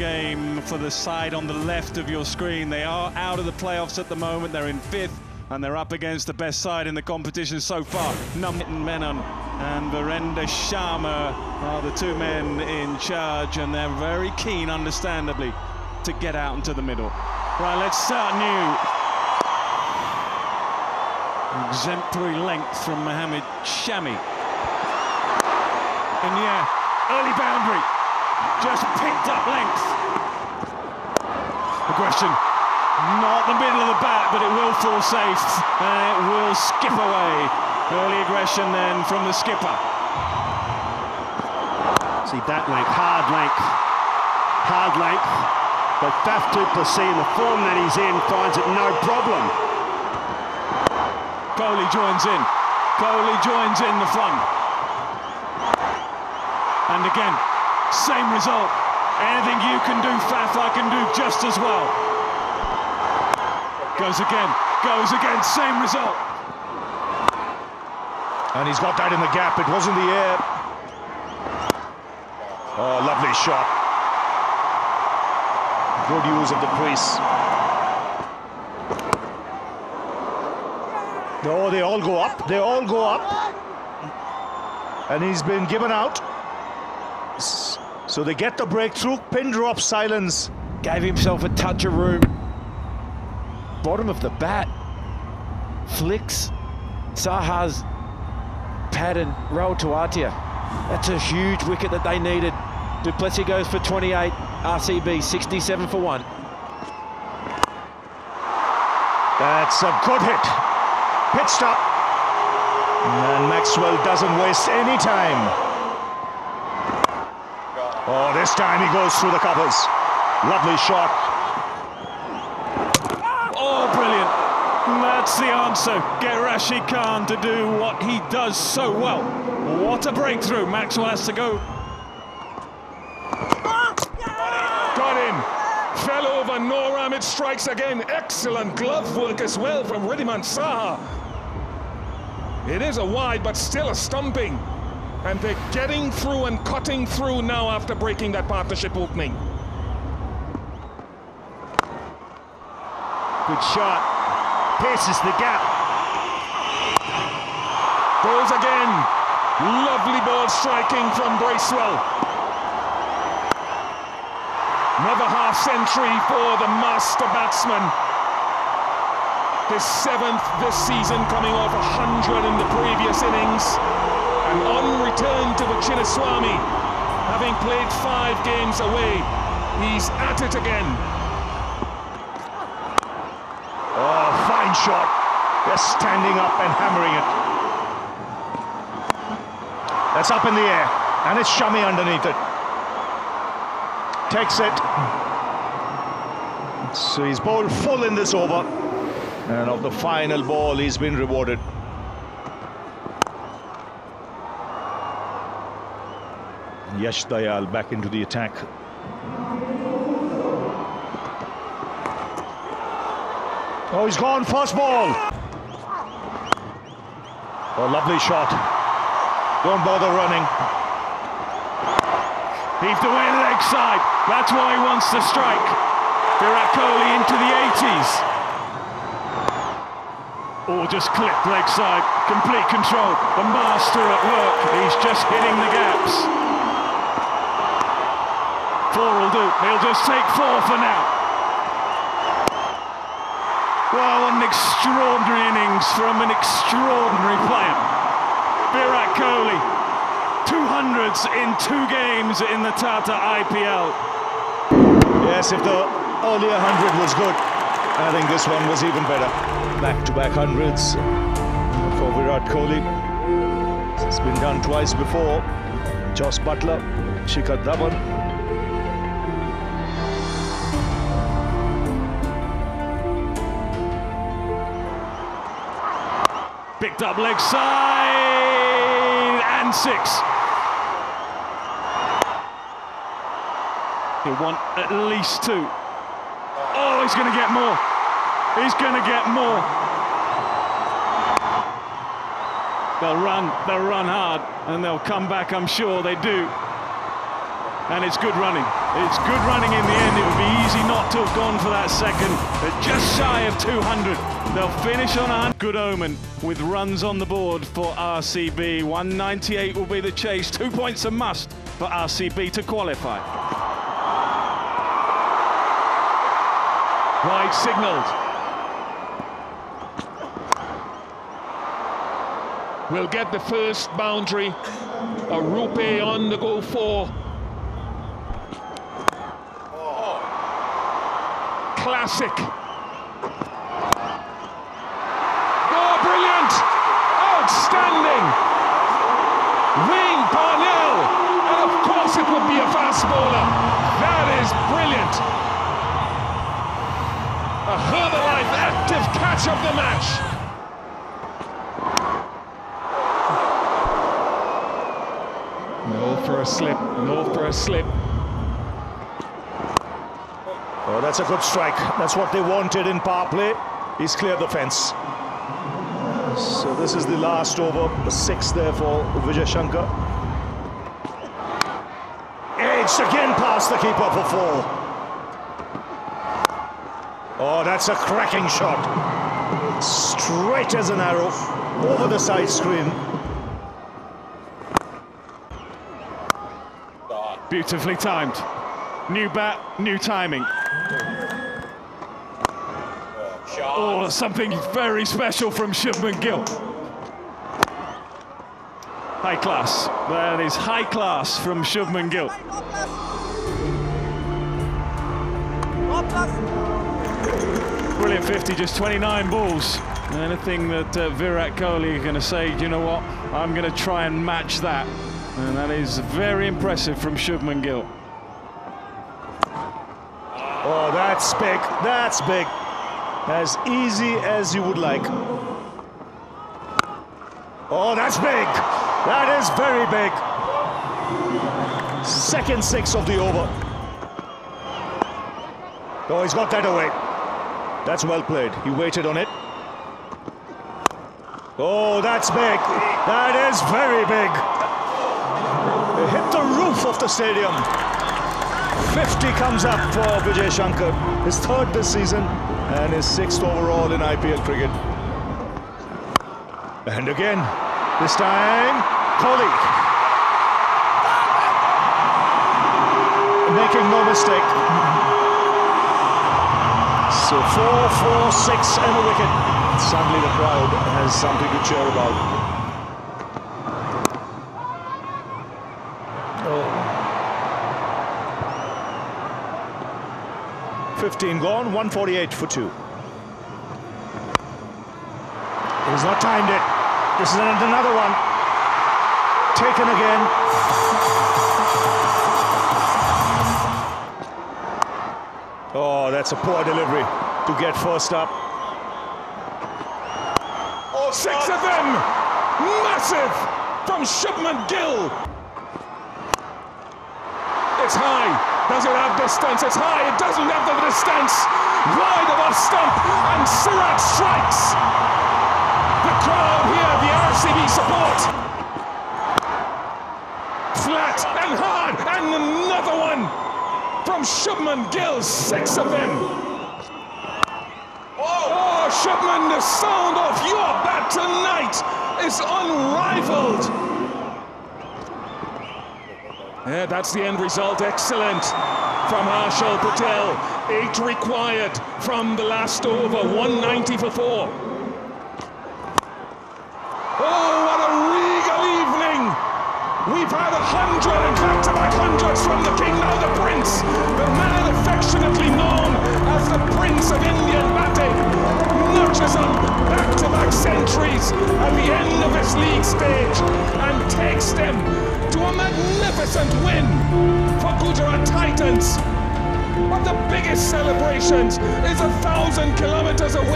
game for the side on the left of your screen. They are out of the playoffs at the moment. They're in fifth and they're up against the best side in the competition so far. Nitin Menon and Virender Sharma are the two men in charge and they're very keen, understandably, to get out into the middle. Right, let's start new. Exemplary length from Mohamed Shami. And yeah, early boundary. Just picked up length. Aggression. Not the middle of the bat, but it will fall safe. And it will skip away. Early aggression then from the skipper. See that length, hard length. Hard length. But Faf du Plessis in the form that he's in finds it no problem. Kohli joins in. Kohli joins in the fun. And again, same result. Anything you can do, Faf, I can do just as well. Goes again, goes again, same result. And he's got that in the gap. It was in the air. Oh, lovely shot. Good use of the crease. Oh, they all go up. They all go up. And he's been given out. So they get the breakthrough. Pin drop silence. Gave himself a touch of room. Bottom of the bat. Flicks. Saha's pad and roll to Tewatia. That's a huge wicket that they needed. du Plessis goes for 28. RCB 67 for one. That's a good hit. Pit stop. And Maxwell doesn't waste any time. Oh, this time he goes through the covers. Lovely shot. Oh, brilliant. That's the answer. Get Rashid Khan to do what he does so well. What a breakthrough. Maxwell has to go. Got him. Fell over. Noor Ahmad strikes again. Excellent glove work as well from Wriddhiman Saha. It is a wide, but still a stumping. And they're getting through and cutting through now after breaking that partnership opening. Good shot. Pierces the gap. Goes again. Lovely ball striking from Bracewell. Another half century for the master batsman. His seventh this season, coming off hundred in the previous innings. And on return to the Chinnaswamy, having played five games away, he's at it again. Oh, fine shot. Just standing up and hammering it. That's up in the air. And it's Shami underneath it. Takes it. So he's bowled full in this over. And of the final ball, he's been rewarded. Yash Dayal back into the attack. Oh, he's gone, first ball. Oh, lovely shot. Don't bother running. Heaved away leg side. That's why he wants to strike. Virat Kohli into the 80s. Or just clipped leg side. Complete control. The master at work. He's just hitting the gaps. Four will do. He'll just take four for now. Well, an extraordinary innings from an extraordinary player. Virat Kohli. 200s in two games in the Tata IPL. Yes, if the earlier 100 was good, I think this one was even better. Back-to-back hundreds for Virat Kohli. It's been done twice before. Jos Buttler, Shikhar Dhawan. Picked up leg side and six. He'll want at least two. Oh, he's going to get more. He's going to get more. They'll run, they'll run hard, and they'll come back, I'm sure they do. And it's good running. It's good running in the end. It would be easy not to have gone for that second. They're just shy of 200. They'll finish on a good omen with runs on the board for RCB. 198 will be the chase. Two points a must for RCB to qualify. Wide signalled. We'll get the first boundary. A Rupe on the go for. Classic. Oh, brilliant! Outstanding! Wayne Parnell! And of course it would be a fast bowler. That is brilliant. A Herbalife active catch of the match. No for a slip, no for a slip. Oh, that's a good strike. That's what they wanted in power play. He's cleared the fence. So this is the last over, the sixth there for Vijay Shankar. Edged again past the keeper for four. Oh, that's a cracking shot. Straight as an arrow over the side screen. Beautifully timed. New bat, new timing. Oh, something very special from Shubman Gill. High class. That is high class from Shubman Gill. Brilliant 50, just 29 balls. Anything that uh, Virat Kohli is going to say, you know what, I'm going to try and match that. And that is very impressive from Shubman Gill. Oh, that's big. That's big. As easy as you would like. Oh, that's big. That is very big. Second six of the over. Oh, he's got that away. That's well played. He waited on it. Oh, that's big. That is very big. It hit the roof of the stadium. 50 comes up for Vijay Shankar. His third this season and his sixth overall in IPL cricket. And again, this time, Kohli. Making no mistake. So four, four, six, and a wicket. Suddenly the crowd has something to cheer about. 15 gone, 148 for two. He's not timed it. This is another one. Taken again. Oh, that's a poor delivery to get first up. Oh, six of them! Massive from Shubman Gill. It's high. Does it have distance? It's high. It doesn't have the distance. Wide of a stump, and Siraj strikes. The crowd here, the RCB support. Flat and hard, and another one from Shubman Gill. Six of them. Oh, Shubman, the sound of your bat tonight is unrivaled. Yeah, that's the end result. Excellent from Harshal Patel. Eight required from the last over. 190 for four. Oh, what a regal evening! We've had a hundred and back-to-back hundreds from the king, now the prince, the man affectionately known But the biggest celebrations is a thousand kilometers away.